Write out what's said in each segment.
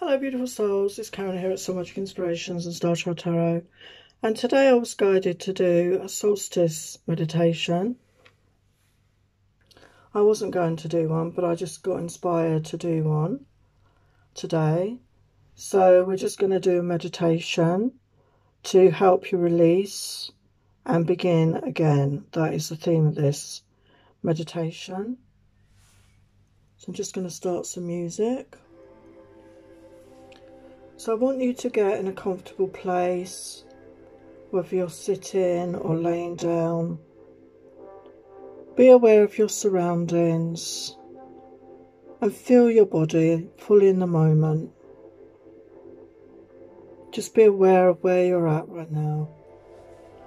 Hello beautiful souls, it's Karen here at Soul Magic Inspirations and Starchild Tarot and today I was guided to do a solstice meditation. I wasn't going to do one but I just got inspired to do one today. So we're just going to do a meditation to help you release and begin again. That is the theme of this meditation. So I'm just going to start some music. So I want you to get in a comfortable place, whether you're sitting or laying down. Be aware of your surroundings and feel your body fully in the moment. Just be aware of where you're at right now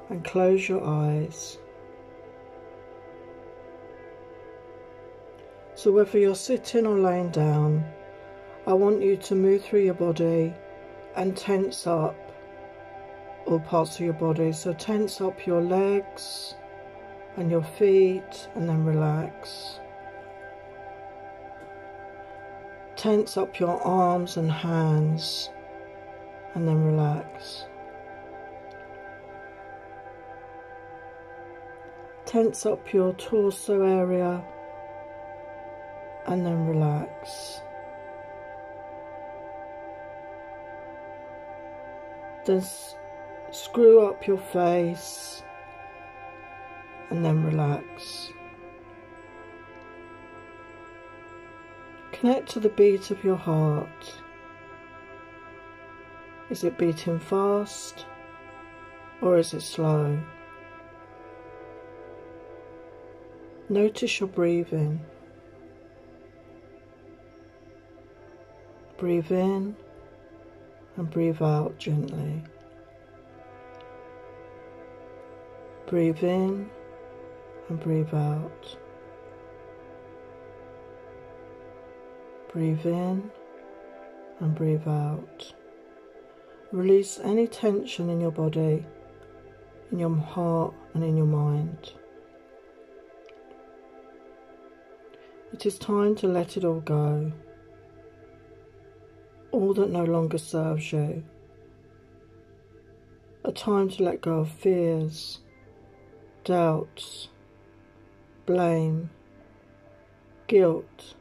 and close your eyes. So whether you're sitting or laying down, I want you to move through your body and tense up all parts of your body. So tense up your legs and your feet and then relax. Tense up your arms and hands and then relax. Tense up your torso area and then relax. Then screw up your face and then relax. Connect to the beat of your heart. Is it beating fast or is it slow? Notice your breathing. Breathe in and breathe out gently. Breathe in and breathe out. Breathe in and breathe out. Release any tension in your body, in your heart, and in your mind. It is time to let it all go all that no longer serves you. A time to let go of fears, doubts, blame, guilt,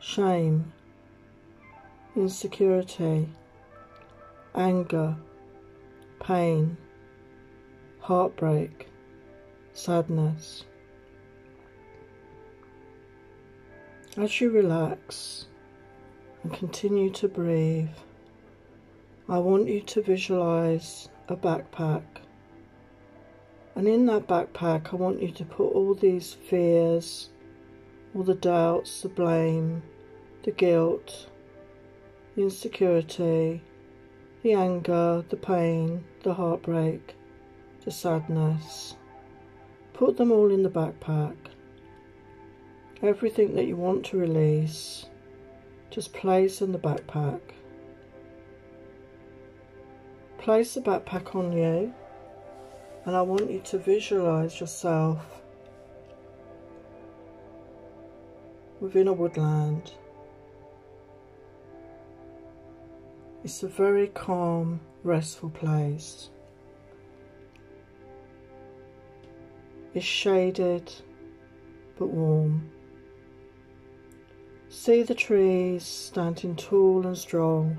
shame, insecurity, anger, pain, heartbreak, sadness. As you relax, and continue to breathe. I want you to visualize a backpack. And in that backpack, I want you to put all these fears, all the doubts, the blame, the guilt, the insecurity, the anger, the pain, the heartbreak, the sadness. Put them all in the backpack. Everything that you want to release just place in the backpack. Place the backpack on you and I want you to visualize yourself within a woodland. It's a very calm, restful place. It's shaded but warm. See the trees standing tall and strong,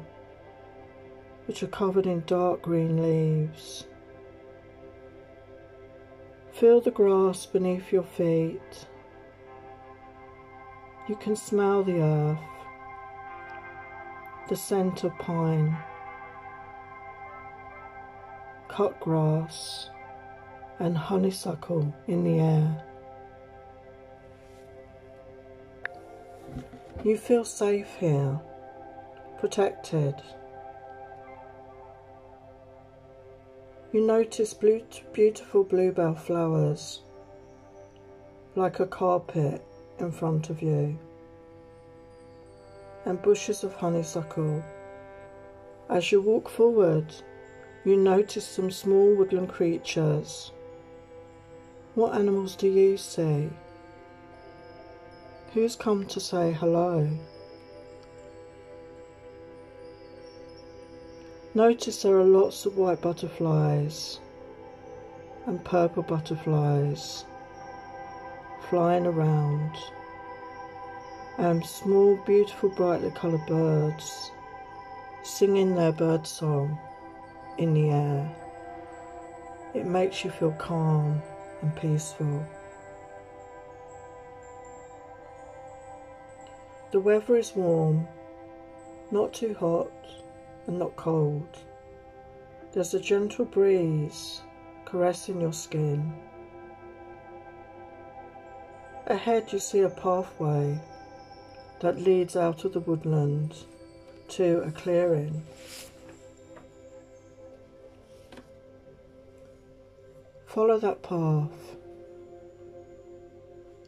which are covered in dark green leaves. Feel the grass beneath your feet. You can smell the earth, the scent of pine, cut grass, and honeysuckle in the air. You feel safe here, protected. You notice beautiful bluebell flowers like a carpet in front of you and bushes of honeysuckle. As you walk forward, you notice some small woodland creatures. What animals do you see? Who's come to say hello? Notice there are lots of white butterflies and purple butterflies flying around and small beautiful brightly coloured birds singing their bird song in the air. It makes you feel calm and peaceful. The weather is warm, not too hot and not cold. There's a gentle breeze caressing your skin. Ahead you see a pathway that leads out of the woodland to a clearing. Follow that path.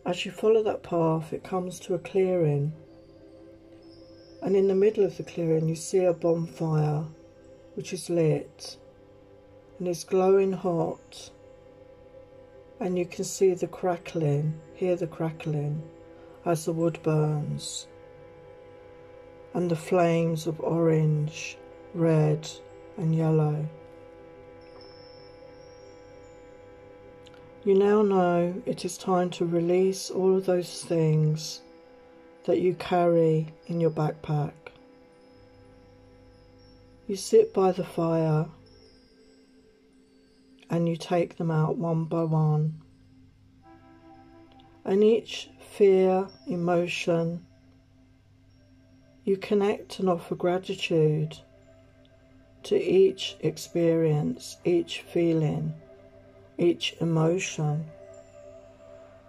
As you follow that path, it comes to a clearing and in the middle of the clearing you see a bonfire which is lit and is glowing hot and you can see the crackling, hear the crackling as the wood burns and the flames of orange, red and yellow. You now know it is time to release all of those things that you carry in your backpack. You sit by the fire and you take them out one by one. And each fear, emotion, you connect and offer gratitude to each experience, each feeling, each emotion,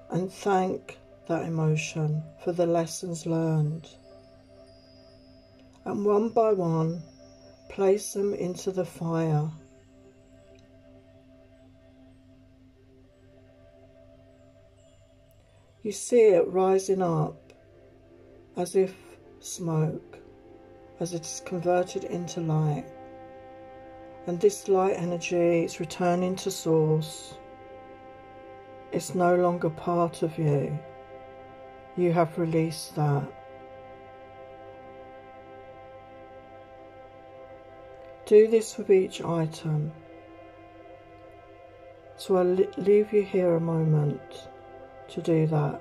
and thank that emotion for the lessons learned. And one by one, place them into the fire. You see it rising up as if smoke, as it is converted into light. And this light energy is returning to source. It's no longer part of you you have released that. Do this with each item. So I'll leave you here a moment to do that.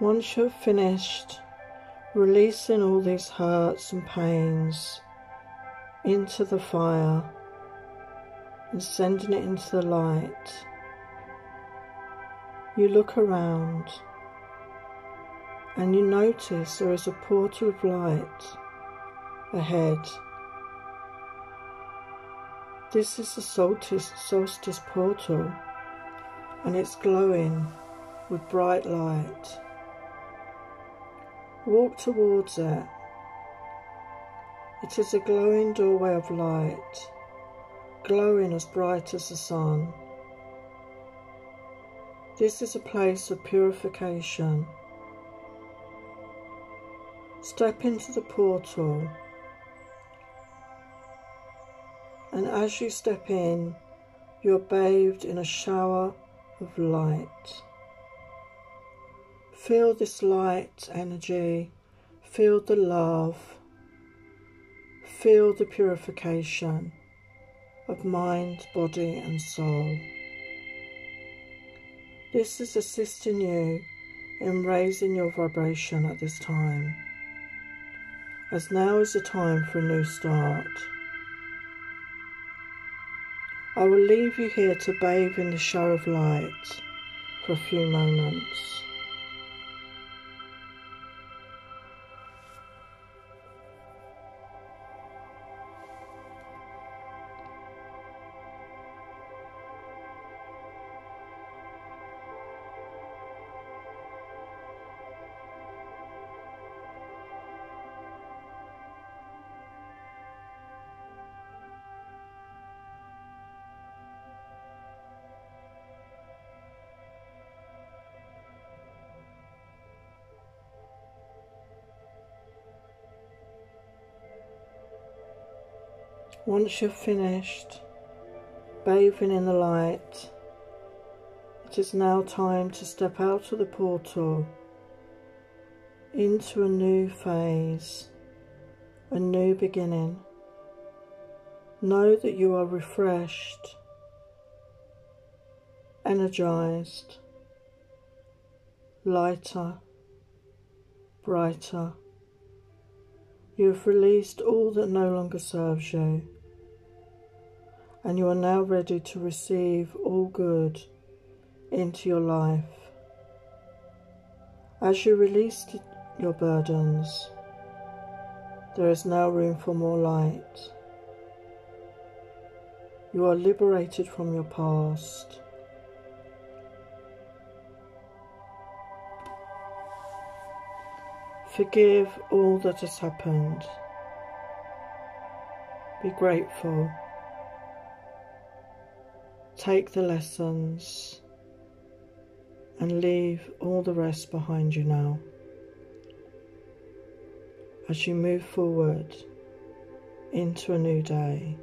Once you've finished releasing all these hurts and pains into the fire and sending it into the light, you look around and you notice there is a portal of light ahead. This is the solstice, solstice portal and it's glowing with bright light. Walk towards it. It is a glowing doorway of light, glowing as bright as the sun. This is a place of purification. Step into the portal, and as you step in, you're bathed in a shower of light. Feel this light energy, feel the love, feel the purification of mind, body, and soul. This is assisting you in raising your vibration at this time, as now is the time for a new start. I will leave you here to bathe in the shower of light for a few moments. Once you're finished bathing in the light, it is now time to step out of the portal into a new phase, a new beginning. Know that you are refreshed, energized, lighter, brighter. You have released all that no longer serves you, and you are now ready to receive all good into your life. As you release your burdens, there is now room for more light. You are liberated from your past. Forgive all that has happened. Be grateful. Take the lessons and leave all the rest behind you now. As you move forward into a new day.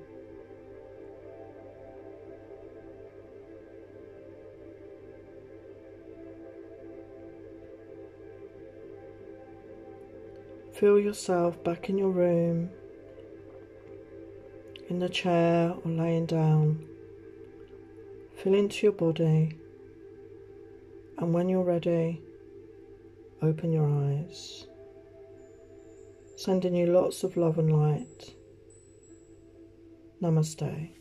Feel yourself back in your room, in the chair or laying down. Feel into your body, and when you're ready, open your eyes. Sending you lots of love and light. Namaste.